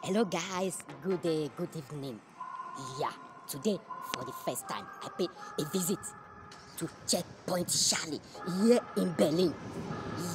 Hello guys, good day, good evening. Yeah, today for the first time I paid a visit to Checkpoint Charlie here in Berlin.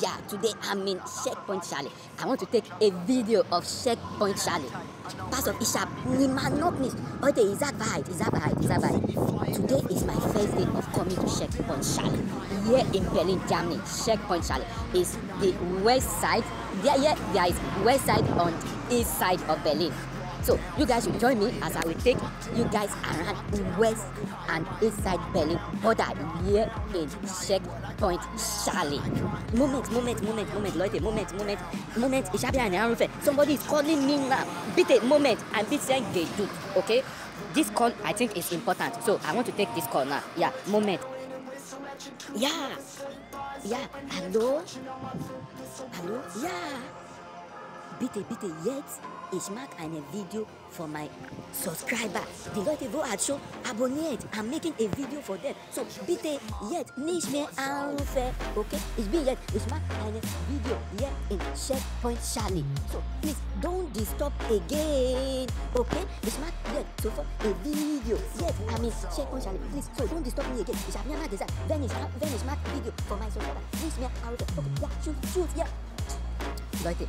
Yeah, today I'm in Checkpoint Charlie. I want to take a video of Checkpoint Charlie. Pass of Ishab, niemand noch nicht. Heute, Wahrheit, ich sag Wahrheit, ich sag Wahrheit. Today is my first day of coming to Checkpoint Charlie. Here in Berlin, Germany, Checkpoint Charlie is the west side. There, yeah, there is west side on east side of Berlin. So you guys should join me as I will take you guys around the west and east side Berlin border here in Checkpoint Charlie. Moment, moment, moment, moment, Leute, moment, moment, moment. Ich habe einen Anrufe. Somebody is calling me now. Bitte, moment. I'm saying they do. Okay? This call I think is important. So I want to take this call now. Yeah, moment. Yeah. Yeah. Hallo? Hallo? Ja. Bitte, bitte, jetzt. Ich mache ein Video for my subscriber. Die Leute, wo hat schon abonniert. I'm making a video for them. So, bitte, jetzt nicht mehr anrufen. Okay? Ich bin jetzt, ich mache ein Video hier in Checkpoint Charlie. So, please, don't disturb again. Okay? Ich mache jetzt sofort ein Video. Jetzt, I'm in Checkpoint Charlie. Please, so don't disturb me again. Ich habe mir mal gesagt, wenn ich, wenn ich mache Video for my subscriber, nicht mehr anrufen. Okay, ja, shoot, shoot, ja. Leute,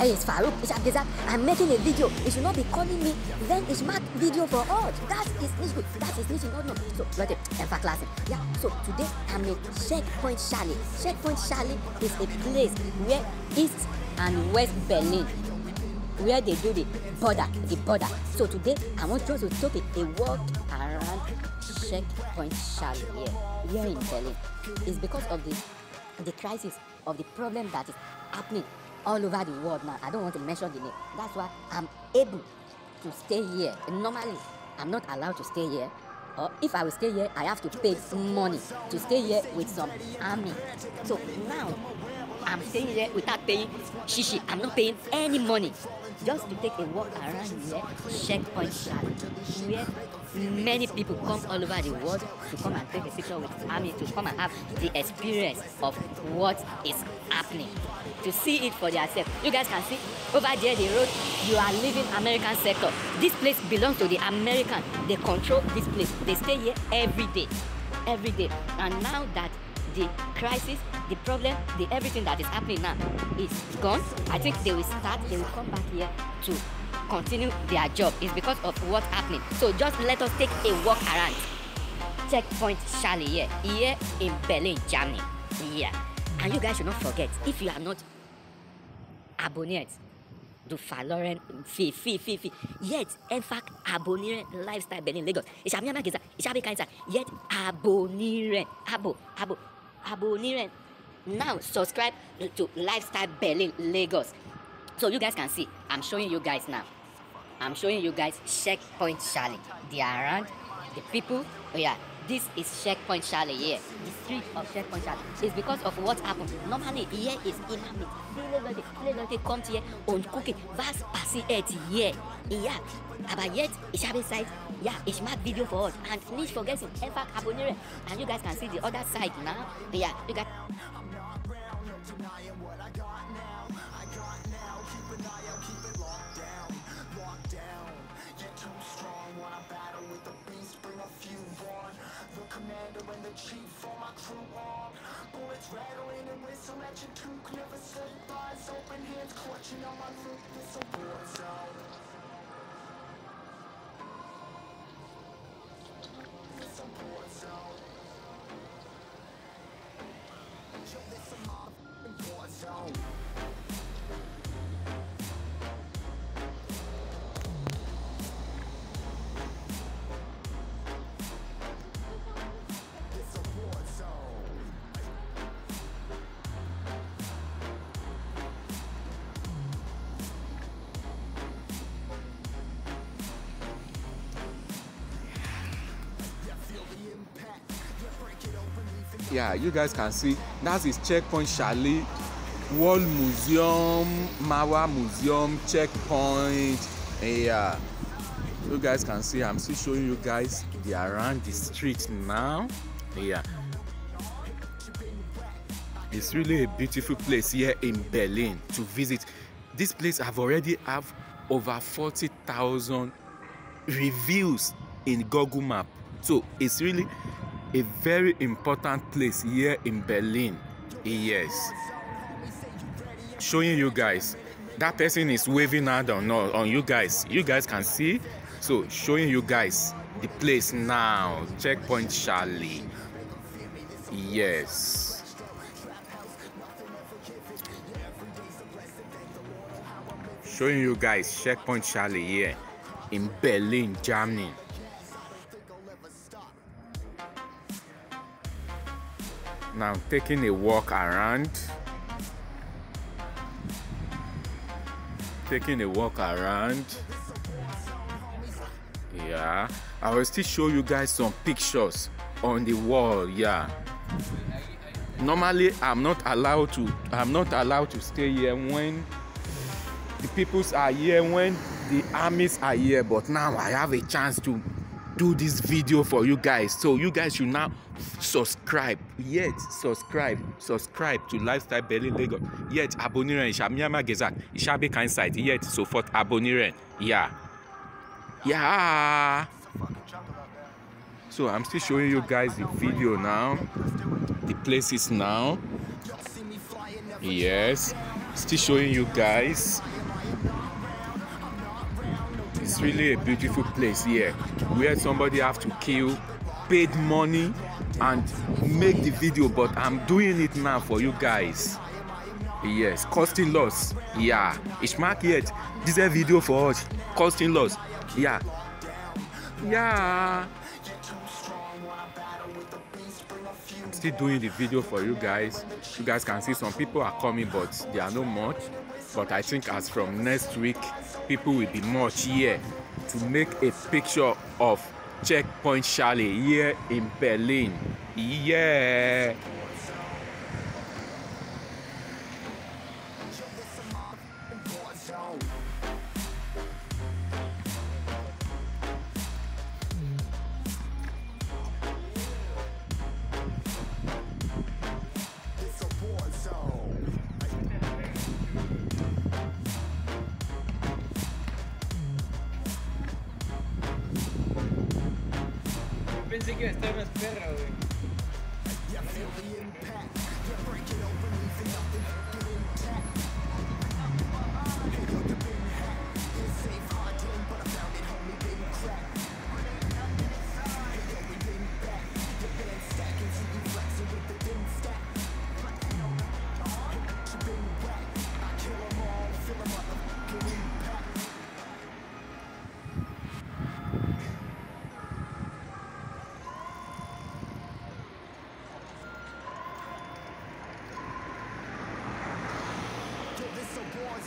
Hey, it's Farouk. Habe gesagt, I'm making a video. You should not be calling me. Then it's mache Video for all. That is nicht gut. That is in Ordnung. So, Leute, einfach klasse. Ja, so today I'm in Checkpoint Charlie. Checkpoint Charlie is a place where East and West Berlin where they do the border, the border. So today I want you to take a walk around Checkpoint Charlie here, here in Berlin. It's because of the the crisis of the problem that is happening all over the world now. I don't want to mention the name. That's why I'm able to stay here. Normally, I'm not allowed to stay here. Or if I will stay here, I have to pay money to stay here with some army. So now, I'm staying here without paying shishi. I'm not paying any money. Just to take a walk around here, checkpoint Charlie, where many people come all over the world to come and take a picture with army, to come and have the experience of what is happening, to see it for themselves. You guys can see over there the road, you are leaving American sector. This place belongs to the American. They control this place. They stay here every day, every day. And now that the crisis, the problem, the everything that is happening now is gone. I think they will start, they will come back here to continue their job. It's because of what's happening. So just let us take a walk around. Checkpoint Charlie here, here in Berlin, Germany. Yeah. And you guys should not forget, if you are not abonniert, du verloren viel, viel, viel, viel. Jetzt einfach abonnieren Lifestyle Berlin Lagos. Habe mir mal gesagt, ich habe keine Zeit. Jetzt abonnieren. Abo, Abo, abonnieren. Now subscribe to Lifestyle Berlin Lagos. So you guys can see, I'm showing you guys now. I'm showing you guys Checkpoint Charlie. They are around the people. Oh yeah, this is Checkpoint Charlie here. The street of Checkpoint Charlie. It's because of what happened. Normally here is. Viele Leute, viele Leute kommt hier und gucken, was passiert hier. Ja, aber jetzt, ich habe Zeit, ja, ich mache Video für euch. And nicht vergessen, einfach abonnieren. And you guys can see the other side now. Yeah, you got rattling and whistle at your toque Never sleep, eyes open, hands clutching on my loop This a war zone This a war zone Yo, this a yeah you guys can see. That is checkpoint charlie world museum mawa museum checkpoint. Yeah you guys can see i'm still showing you guys the around the street now. Yeah it's really a beautiful place here in berlin to visit. This place i've already have over 40,000 reviews in Google Map. So it's really a very important place here in Berlin. Yes. Showing you guys. That person is waving out on, on you guys. You guys can see. So showing you guys the place now. Checkpoint Charlie. Yes. Showing you guys Checkpoint Charlie here in Berlin, Germany. Now taking a walk around. Taking a walk around. Yeah, I will still show you guys some pictures on the wall. Yeah. Normally, I'm not allowed to. I'm not allowed to stay here when the peoples are here, when the armies are here. But now I have a chance to do this video for you guys. So you guys should now subscribe. Yet subscribe, subscribe to Lifestyle Berlin Lagos. Yet abonnieren, Ishamiama Gezak, Ishabe kind site. Yet so forth abonnieren. Yeah. Yeah. So I'm still showing you guys the video now. The places now. Yes. Still showing you guys. It's really a beautiful place here where somebody have to kill, paid money and make the video but I'm doing it now for you guys. Yes, costing loss. Yeah. Ishmak yet. This is a video for us. Costing loss. Yeah. Yeah. Still doing the video for you guys. You guys can see some people are coming, but they are not much. But I think as from next week, people will be much here to make a picture of Checkpoint Charlie here in Berlin. Yeah. Pensé que iba a estar más perra, güey. Yo,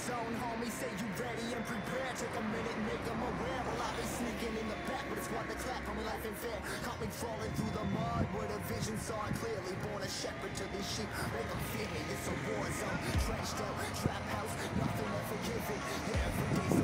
zone, homie. Say you ready and prepared. Take a minute, make them aware. Well, I've been sneaking in the back, but it's what the clap, homie. Life ain't fair. Caught me crawling through the mud where the vision saw it clearly. Born a shepherd to these sheep. Make them feed me. It's a war zone. Trashed out, trap house, nothing ever given. Yeah, every day's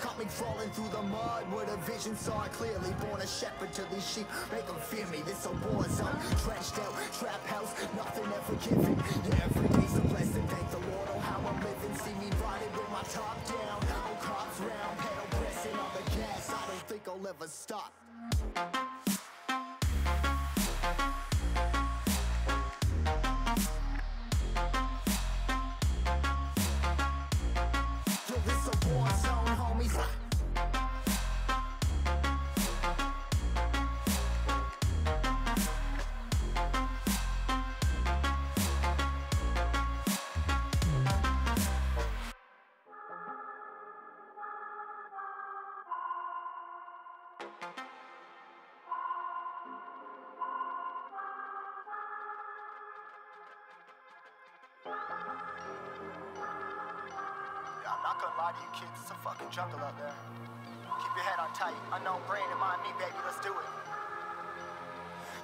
Caught me crawling through the mud where the vision saw it clearly. Born a shepherd to these sheep, make them fear me. This a war zone. Trashed out, trap house, nothing ever given. Yeah, every day's a blessing. Thank the Lord, on how I'm living. See me riding with my top down. Oh, cops round, pedal pressing on the gas. I don't think I'll ever stop. I'm not gonna lie to you kids, it's a fucking jungle out there. Keep your head on tight. Unknown brain and mind me, baby, let's do it.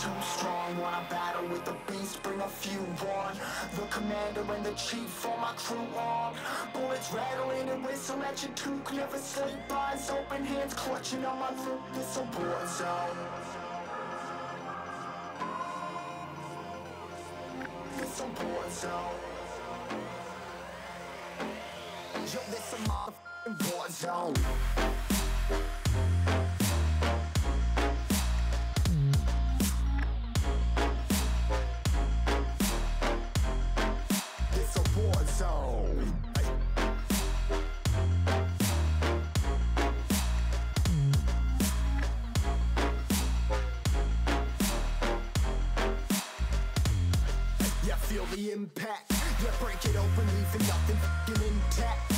too strong. Wanna battle with the beast, bring a few on. The commander and the chief for my crew on. Bullets rattling and whistle at your toque. Never sleep, eyes open, hands clutching on my loot. This a war zone. This a war zone. Yo, this a motherfucking war zone. The impact. Yeah, break it open, leaving nothing f***ing intact.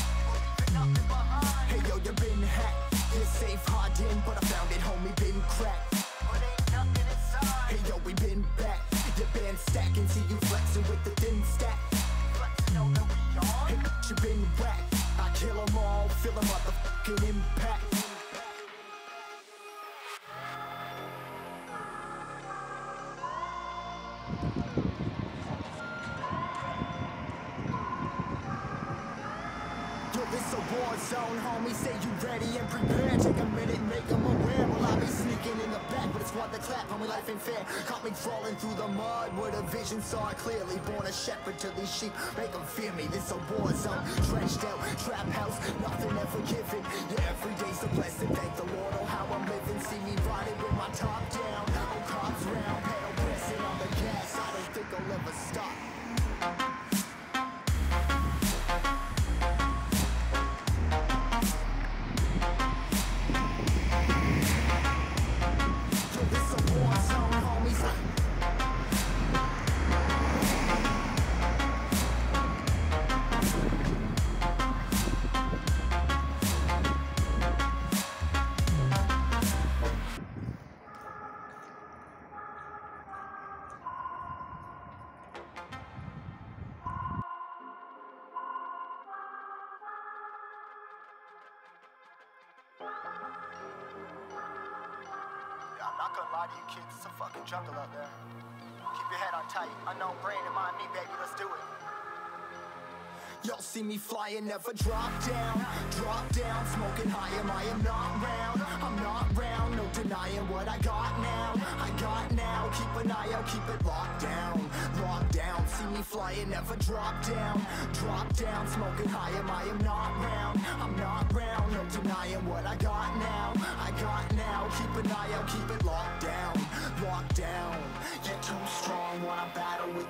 Hey yo, you been hacked. Yeah, safe hard in, but I found it, homie, been cracked. Hey yo, we been back. Your band stacking, see you flexing with the thin stack. Hey, you been whacked. I kill 'em all, feel a motherfucking impact. Yo, this a war zone, homie. Say you ready and prepared. Take a minute, make them aware. Well, I be sneaking in the back, but it's what the clap, homie. Life ain't fair. Caught me crawling through the mud where the vision saw it clearly. Born a shepherd to these sheep, make them fear me. This a war zone, drenched out, trap house, nothing ever given. Yeah, every day's a blessing. Thank the Lord, on how I'm living. See me riding with my top down. Gonna lie to you kids, it's a fucking jungle out there. Keep your head on tight. Unknown brain and mind me, baby, let's do it. Y'all see me flying, never drop down, drop down, smoking high, am I am not round, I'm not round, no denying what I got now, I got now, keep an eye out, keep it locked down, locked down, see me flying, never drop down, drop down, smoking high, am I am not round, I'm not round, no denying what I got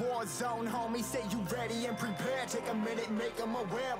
War zone, homie. Say you ready and prepared. Take a minute, make 'em aware.